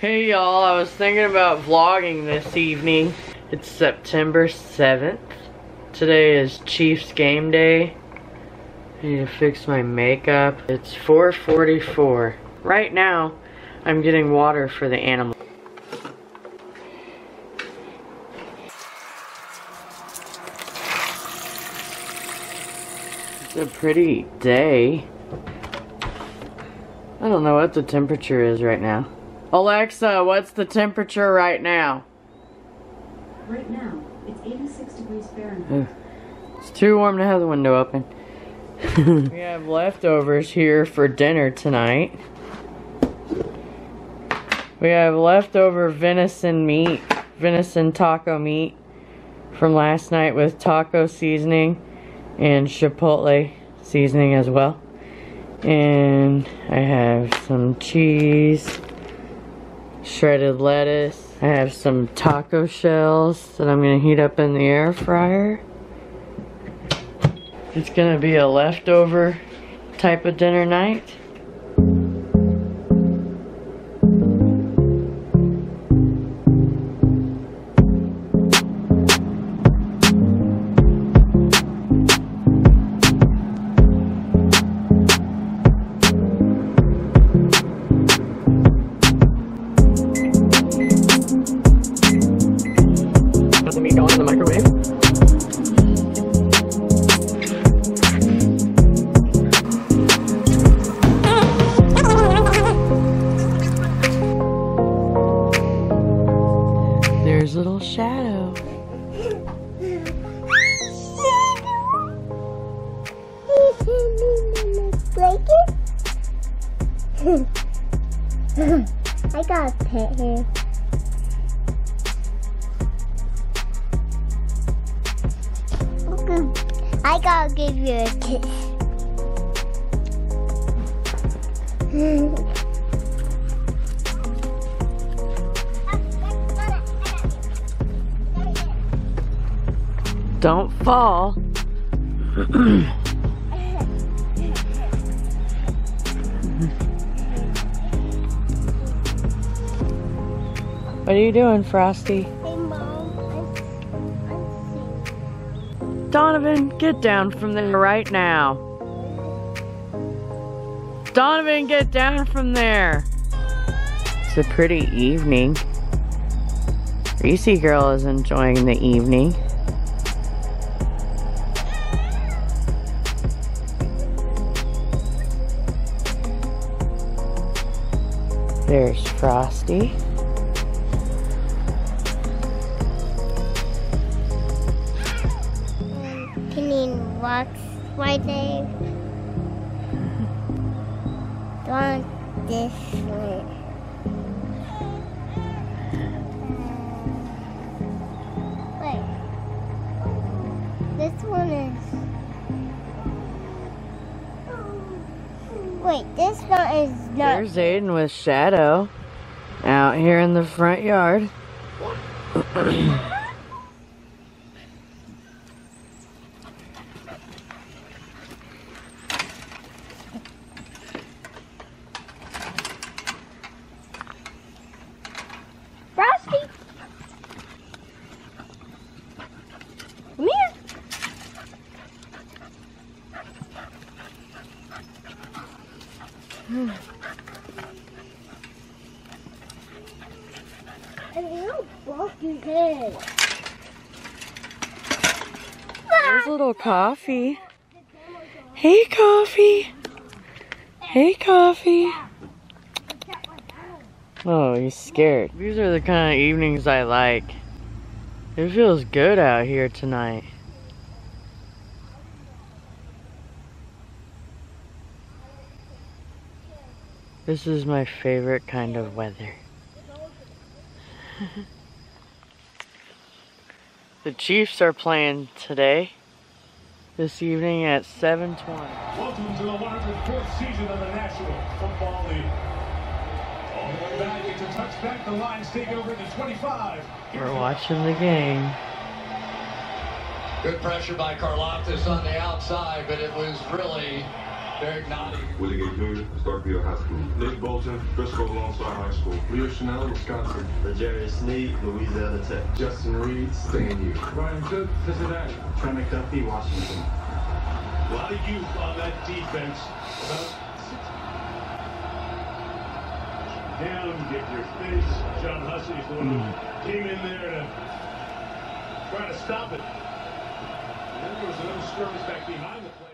Hey y'all, I was thinking about vlogging this evening. It's September 7th. Today is Chiefs game day. I need to fix my makeup. It's 4.44. Right now, I'm getting water for the animals. It's a pretty day. I don't know what the temperature is right now. Alexa, what's the temperature right now? Right now, it's 86 degrees Fahrenheit. It's too warm to have the window open. we have leftovers here for dinner tonight. We have leftover venison meat, venison taco meat from last night with taco seasoning and chipotle seasoning as well. And I have some cheese, shredded lettuce. I have some taco shells that I'm to heat up in the air fryer. It's to be a leftover type of dinner night. I got a pet here. I gotta give you a kiss. Don't fall. What are you doing, Frosty? Hey, Mom. I'm, I'm sick. Donovan, get down from there right now. Donovan, get down from there. It's a pretty evening. Reese girl is enjoying the evening. There's Frosty. Walk right there? Don't this way. Wait. This one is. Wait, this one is not. There's Aiden with Shadow out here in the front yard. Frosty! Come here! Your. There's little coffee. Hey, coffee. Hey, coffee. Oh, he's scared. These are the kind of evenings I like. It feels good out here tonight. This is my favorite kind of weather. the Chiefs are playing today, this evening at 7:20. Welcome to the 104th season of the National Football League. All the way back, it's a touchback. The Lions take over the 25. Here's We're watching the game. Good pressure by Karlaftis on the outside, but it was really Derek Notty. Willie Gay Jr., Starkville High School. Nick Bolton, Frisco Lone Star High School. Leo Chenal, Wisconsin. L'Jarius Sneed, Louisiana Tech. Justin Reid, STANU. Ryan Cook, Cincinnati. Trey McDuffie, Washington. A lot of youth on that defense. Down, get your face. John Hussey's the one who hmm. came in there to try to stop it. And then there was another little skirmish back behind the play.